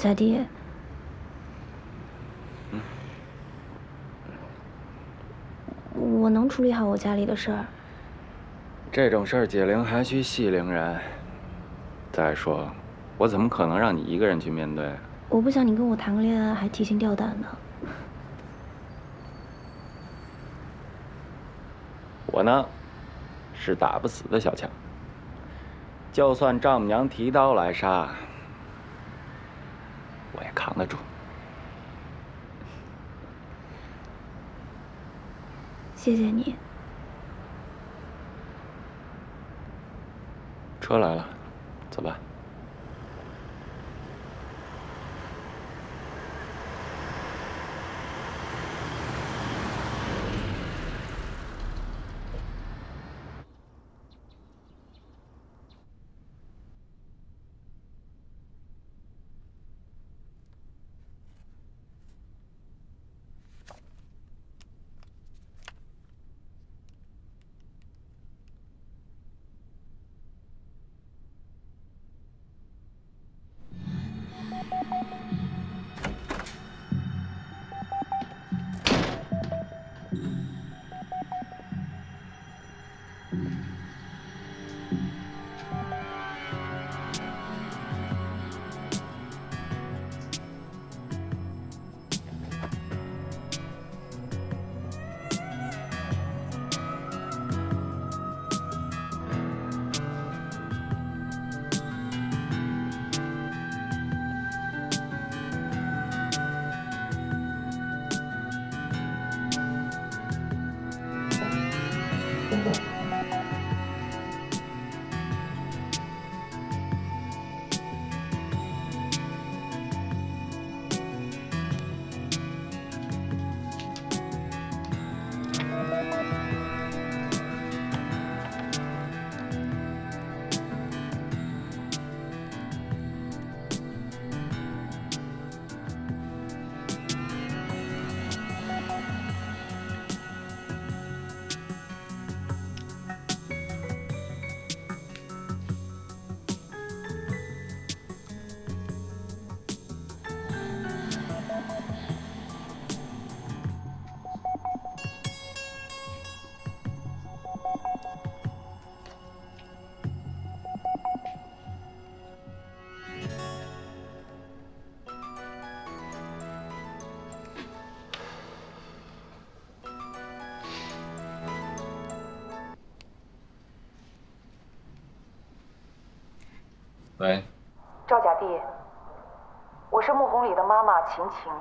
佳弟，我能处理好我家里的事儿。这种事儿解铃还需系铃人。再说，我怎么可能让你一个人去面对？我不想你跟我谈个恋爱还提心吊胆的。我呢，是打不死的小强。就算丈母娘提刀来杀，我也扛得住。谢谢你。车来了，走吧。喂，赵甲弟，我是穆红礼的妈妈秦晴。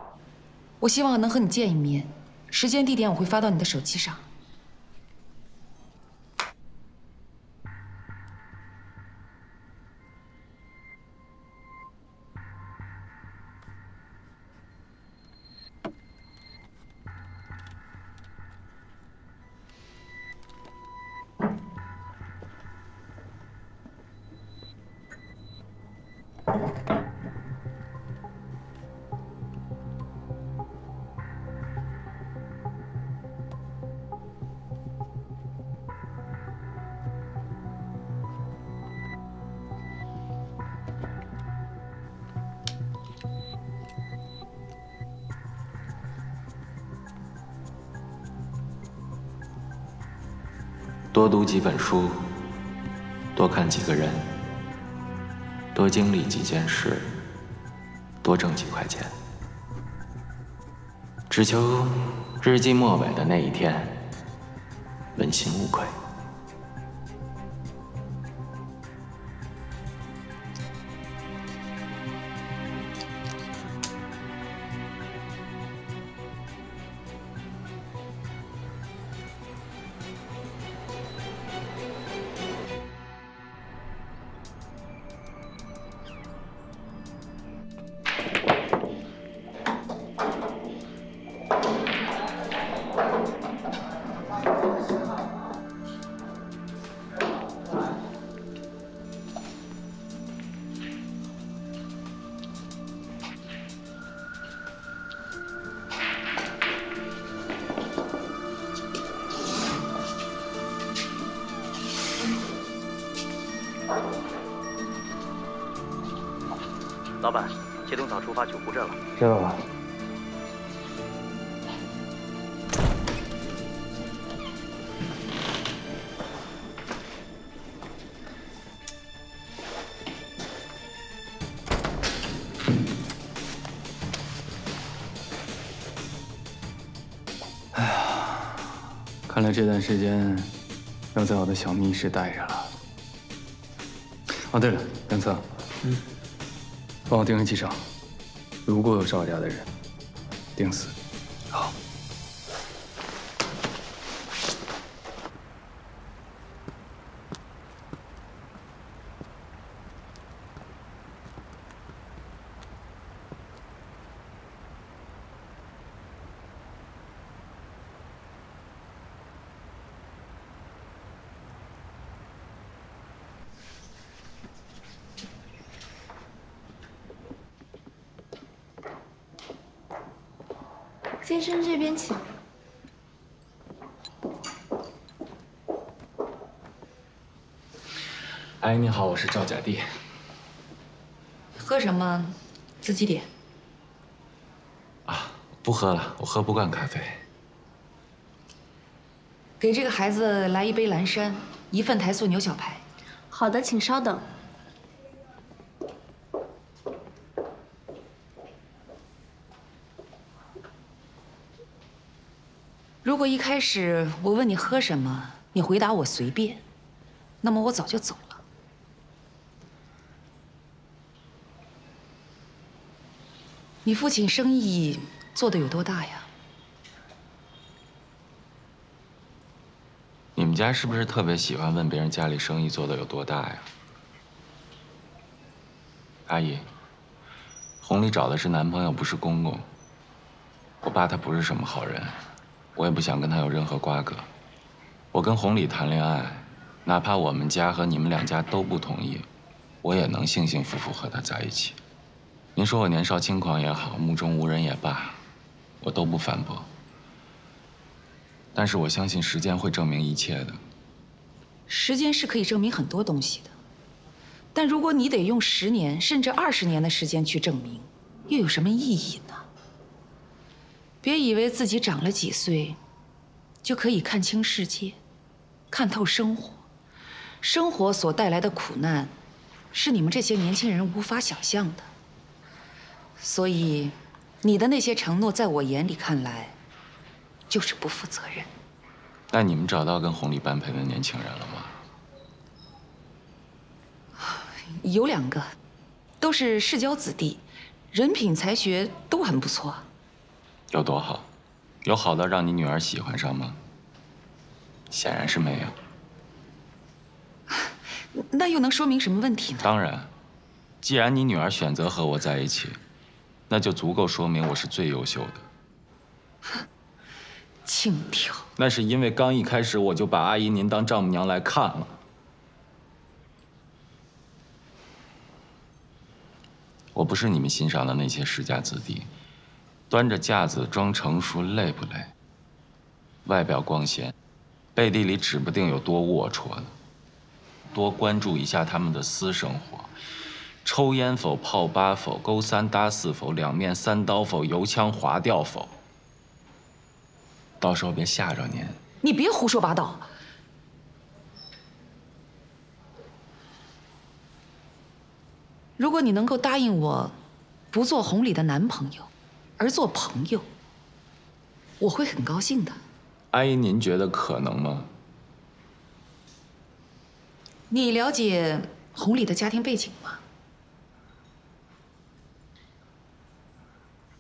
我希望能和你见一面，时间地点我会发到你的手机上。多读几本书，多看几个人，多经历几件事，多挣几块钱，只求日记末尾的那一天，问心无愧。出发九湖镇了。知道了。哎呀，看来这段时间要在我的小密室待着了。哦，对了，杨策，嗯，帮我盯上机场，如果有赵家的人，定死。好。先生这边请。阿姨你好，我是赵甲弟。喝什么？自己点。啊，不喝了，我喝不惯咖啡。给这个孩子来一杯蓝山，一份台塑牛小排。好的，请稍等。如果一开始我问你喝什么，你回答我随便，那么我早就走了。你父亲生意做得有多大呀？你们家是不是特别喜欢问别人家里生意做得有多大呀？阿姨，红丽找的是男朋友，不是公公。我爸他不是什么好人。我也不想跟他有任何瓜葛。我跟红礼谈恋爱，哪怕我们家和你们两家都不同意，我也能幸幸福福和他在一起。您说我年少轻狂也好，目中无人也罢，我都不反驳。但是我相信时间会证明一切的。时间是可以证明很多东西的，但如果你得用十年甚至二十年的时间去证明，又有什么意义呢？别以为自己长了几岁，就可以看清世界，看透生活。生活所带来的苦难，是你们这些年轻人无法想象的。所以，你的那些承诺，在我眼里看来，就是不负责任。那你们找到跟红丽般配的年轻人了吗？有两个，都是世交子弟，人品才学都很不错。有多好？有好到让你女儿喜欢上吗？显然是没有。那又能说明什么问题呢？当然，既然你女儿选择和我在一起，那就足够说明我是最优秀的。轻佻。那是因为刚一开始我就把阿姨您当丈母娘来看了。我不是你们欣赏的那些世家子弟。端着架子装成熟，累不累？外表光鲜，背地里指不定有多龌龊呢。多关注一下他们的私生活：抽烟否？泡吧否？勾三搭四否？两面三刀否？油腔滑调否？到时候别吓着您。你别胡说八道。如果你能够答应我，不做红礼的男朋友。而做朋友，我会很高兴的。阿姨，您觉得可能吗？你了解红礼的家庭背景吗？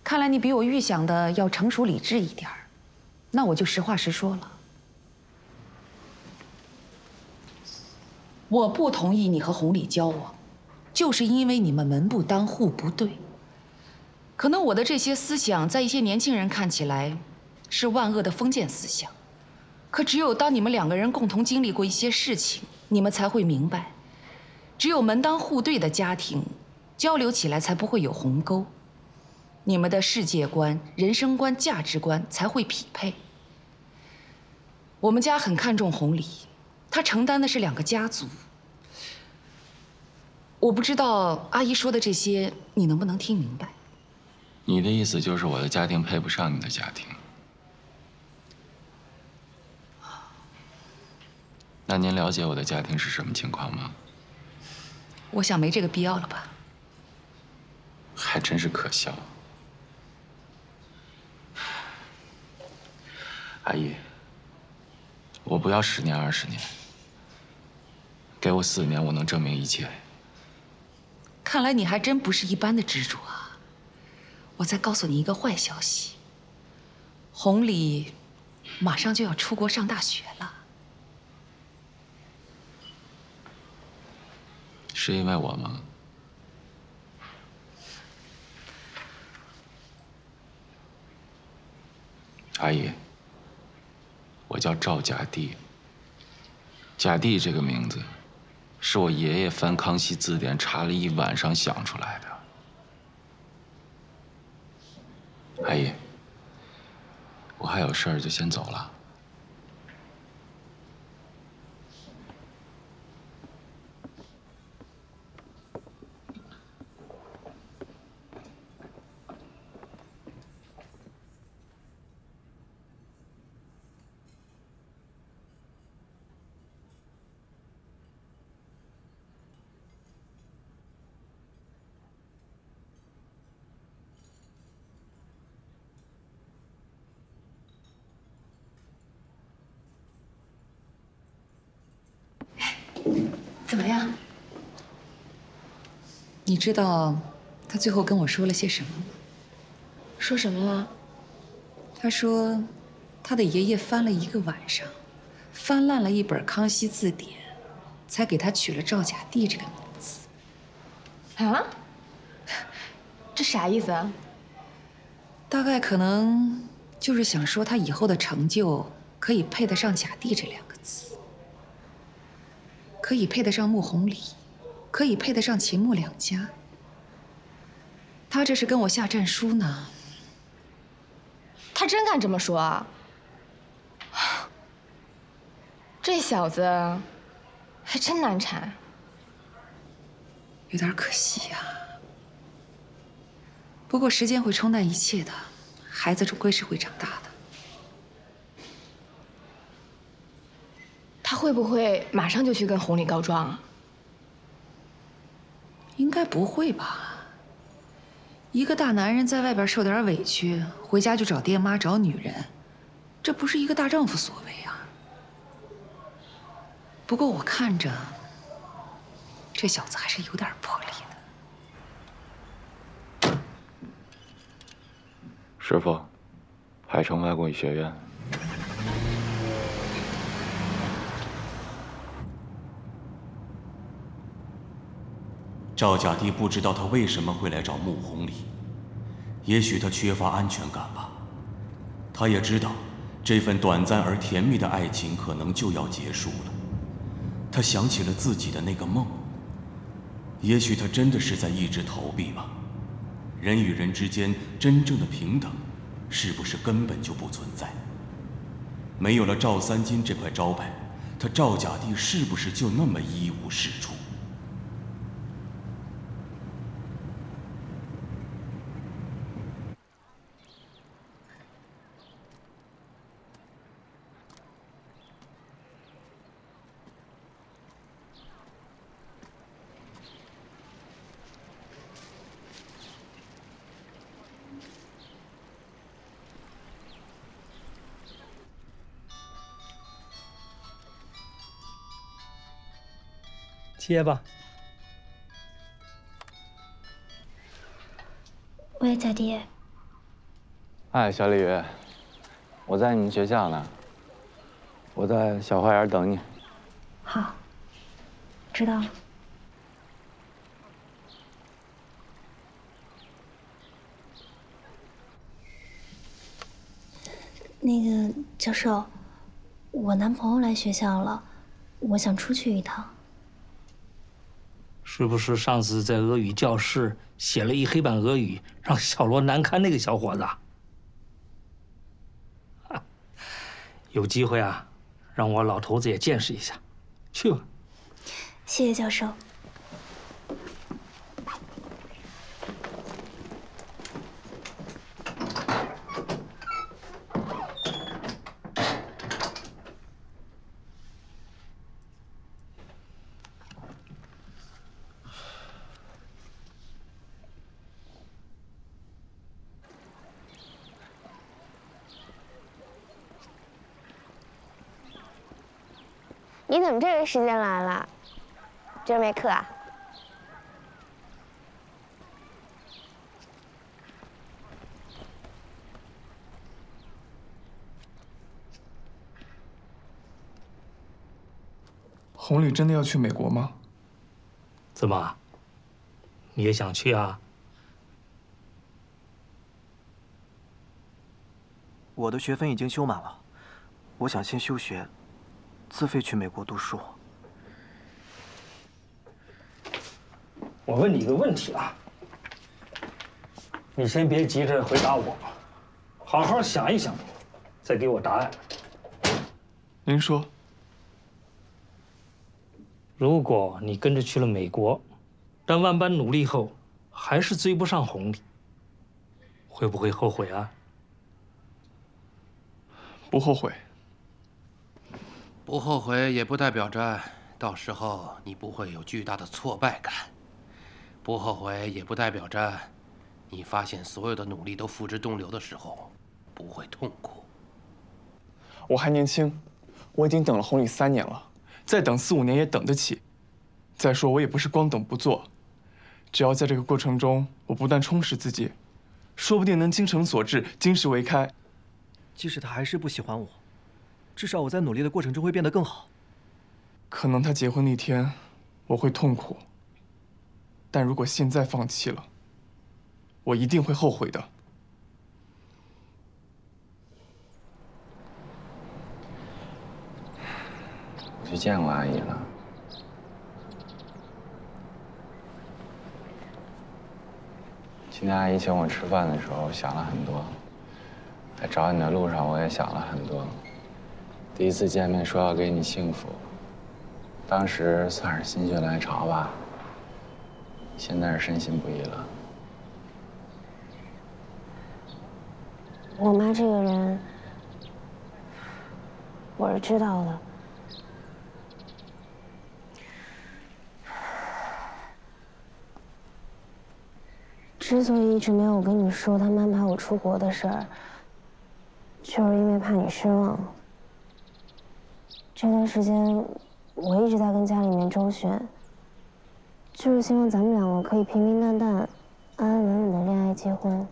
看来你比我预想的要成熟理智一点儿，那我就实话实说了。我不同意你和红礼交往，就是因为你们门不当户不对。可能我的这些思想在一些年轻人看起来是万恶的封建思想，可只有当你们两个人共同经历过一些事情，你们才会明白，只有门当户对的家庭，交流起来才不会有鸿沟，你们的世界观、人生观、价值观才会匹配。我们家很看重红礼，他承担的是两个家族，我不知道阿姨说的这些你能不能听明白。你的意思就是我的家庭配不上你的家庭？那您了解我的家庭是什么情况吗？我想没这个必要了吧。还真是可笑。阿姨，我不要十年二十年，给我四年，我能证明一切。看来你还真不是一般的执着啊！我再告诉你一个坏消息，红礼马上就要出国上大学了。是因为我吗？阿姨，我叫赵甲第。甲第这个名字，是我爷爷翻《康熙字典》查了一晚上想出来的。阿姨，我还有事儿，就先走了。怎么样？你知道他最后跟我说了些什么吗？说什么了？他说，他的爷爷翻了一个晚上，翻烂了一本《康熙字典》，才给他取了赵甲第这个名字。啊？这啥意思啊？大概可能就是想说他以后的成就可以配得上甲第这两个字，可以配得上穆弘礼，可以配得上秦穆两家。他这是跟我下战书呢。他真敢这么说啊？这小子还真难缠，有点可惜呀。不过时间会冲淡一切的，孩子终归是会长大的。他会不会马上就去跟红礼告状啊？应该不会吧。一个大男人在外边受点委屈，回家就找爹妈找女人，这不是一个大丈夫所为啊。不过我看着，这小子还是有点魄力的。师傅，海城外国语学院。赵甲第不知道他为什么会来找穆红礼，也许他缺乏安全感吧。他也知道，这份短暂而甜蜜的爱情可能就要结束了。他想起了自己的那个梦。也许他真的是在一直逃避吧。人与人之间真正的平等，是不是根本就不存在？没有了赵三金这块招牌，他赵甲第是不是就那么一无是处？接吧。喂，甲弟。哎，小李鱼，我在你们学校呢，我在小花园等你。好，知道了。那个教授，我男朋友来学校了，我想出去一趟。是不是上次在俄语教室写了一黑板俄语，让小罗难堪那个小伙子？有机会啊，让我老头子也见识一下，去吧。谢谢教授。时间来了？今儿没课啊？红旅真的要去美国吗？怎么？你也想去啊？我的学分已经修满了，我想先休学，自费去美国读书。我问你一个问题啊，你先别急着回答我，好好想一想，再给我答案。您说，如果你跟着去了美国，但万般努力后还是追不上红利，会不会后悔啊？不后悔。不后悔也不代表着到时候你不会有巨大的挫败感。不后悔也不代表着你发现所有的努力都付之东流的时候不会痛苦。我还年轻，我已经等了红礼三年了，再等四五年也等得起。再说我也不是光等不做，只要在这个过程中我不断充实自己，说不定能精诚所至，金石为开。即使他还是不喜欢我，至少我在努力的过程中会变得更好。可能他结婚那天，我会痛苦。但如果现在放弃了，我一定会后悔的。我去见过阿姨了。今天阿姨请我吃饭的时候，想了很多。在找你的路上，我也想了很多。第一次见面说要给你幸福，当时算是心血来潮吧。现在是深信不疑了。我妈这个人，我是知道的。之所以一直没有跟你说他们安排我出国的事儿。就是因为怕你失望。这段时间我一直在跟家里面周旋，就是希望咱们两个可以平平淡淡、安安稳稳的恋爱结婚。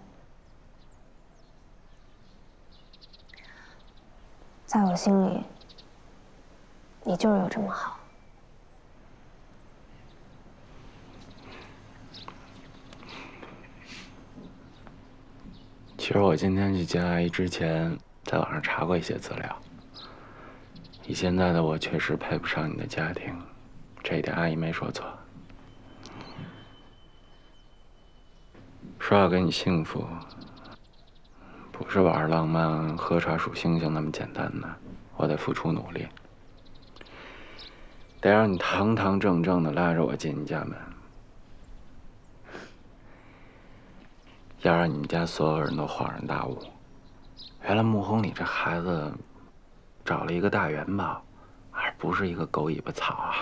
在我心里，你就是有这么好。其实我今天去见阿姨之前。在网上查过一些资料，以现在的我确实配不上你的家庭，这一点阿姨没说错。说要给你幸福，不是玩浪漫、喝茶数星星那么简单的，我得付出努力，得让你堂堂正正的拉着我进你家门，要让你们家所有人都恍然大悟。原来穆红你这孩子找了一个大元宝，而不是一个狗尾巴草啊！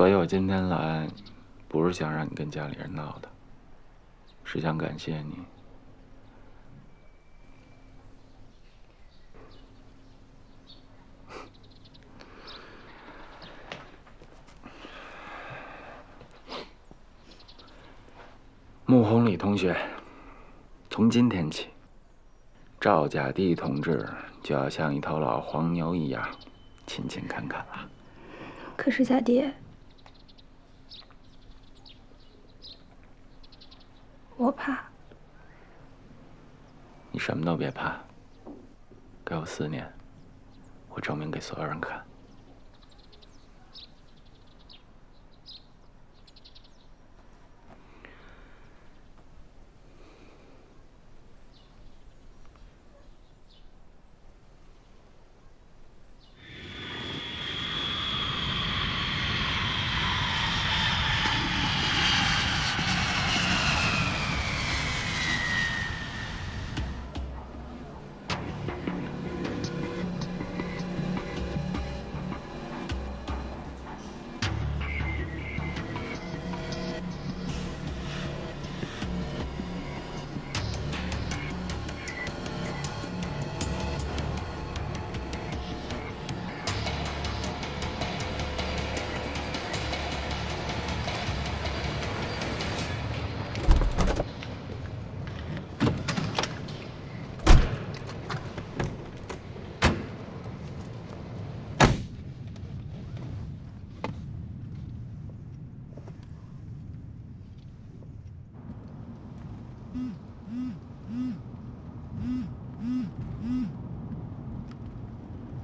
所以我今天来，不是想让你跟家里人闹的，是想感谢你。穆红礼同学，从今天起，赵甲第同志就要像一头老黄牛一样勤勤恳恳了。可是贾爹，我怕。你什么都别怕，给我四年，我证明给所有人看。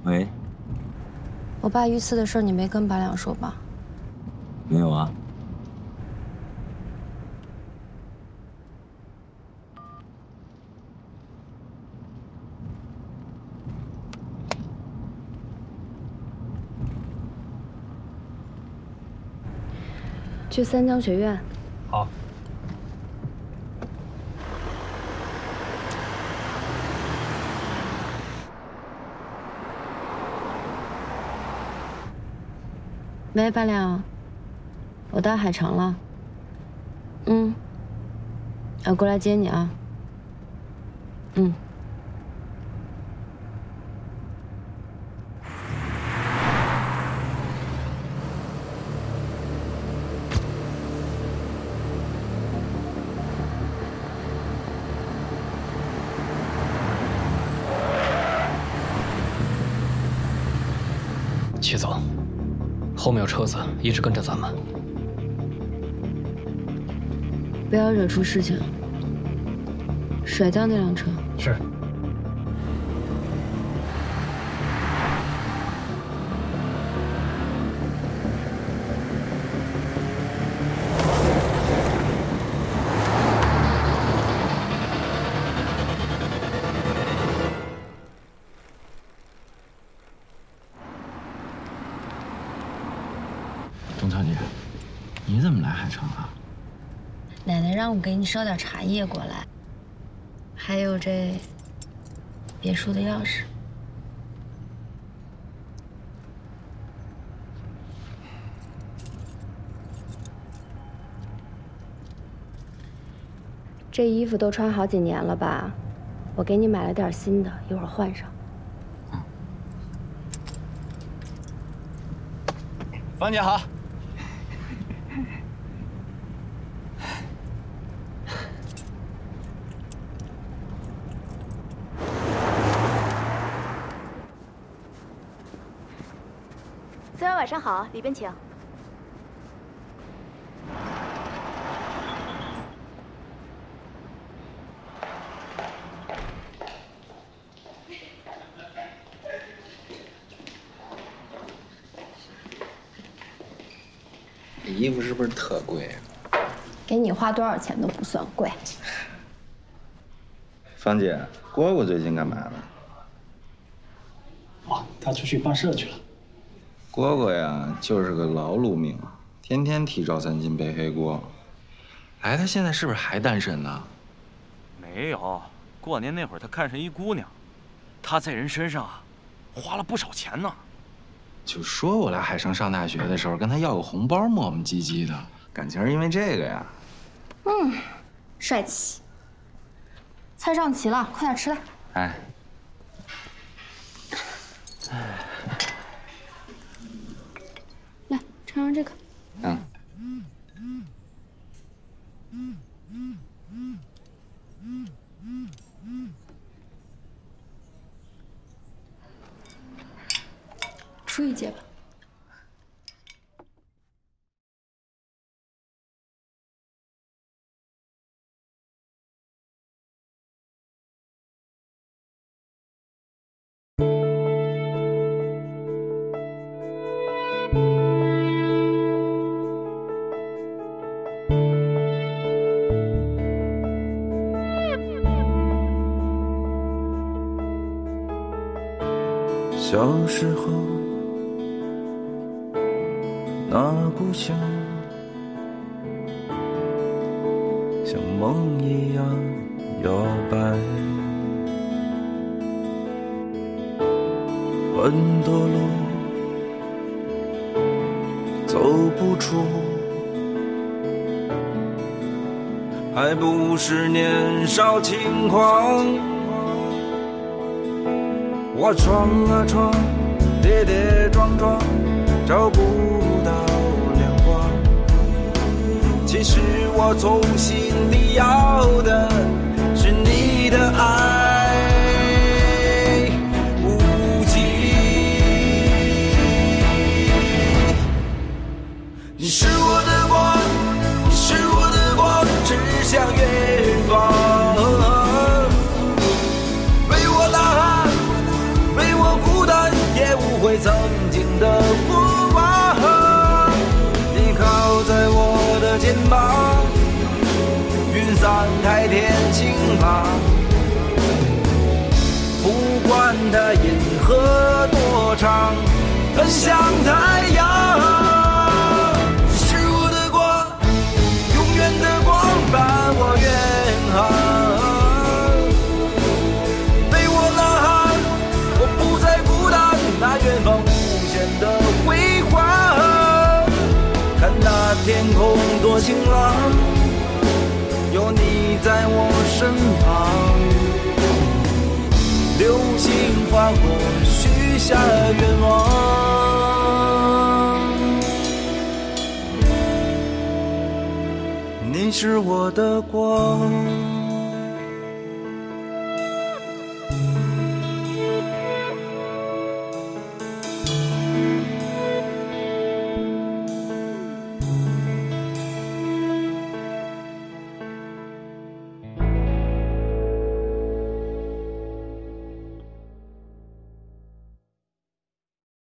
喂，我爸遇刺的事你没跟白亮说吧？没有啊。去三江学院。好。喂，白亮，我到海城了。嗯，我过来接你啊。嗯。齐总，后面有车子一直跟着咱们，不要惹出事情。甩掉那辆车。是。奶奶让我给你捎点茶叶过来，还有这别墅的钥匙。这衣服都穿好几年了吧？我给你买了点新的，一会儿换上。方姐好。上好，里边请。这衣服是不是特贵啊？给你花多少钱都不算贵。芳姐，蝈蝈最近干嘛呢？哦，他出去办事去了。蝈蝈呀，就是个劳碌命，天天替赵三金背黑锅。哎，他现在是不是还单身呢？没有，过年那会儿他看上一姑娘，他在人身上啊，花了不少钱呢。就说我来海城上大学的时候跟他要个红包，磨磨唧唧的，感情是因为这个呀。嗯，帅气。菜上齐了，快点吃来。哎，来尝尝这个。嗯。出一节吧。小时候，那故乡像梦一样摇摆，很多路走不出，还不是年少轻狂。我闯啊闯，跌跌撞撞，找不到亮光。其实我从心里要的是你的爱的银河多长，奔向太阳。是我的光，永远的光伴我远航。为我呐喊，我不再孤单。那远方无限的辉煌，看那天空多晴朗，有你在我身旁。流星划过，许下愿望。你是我的光。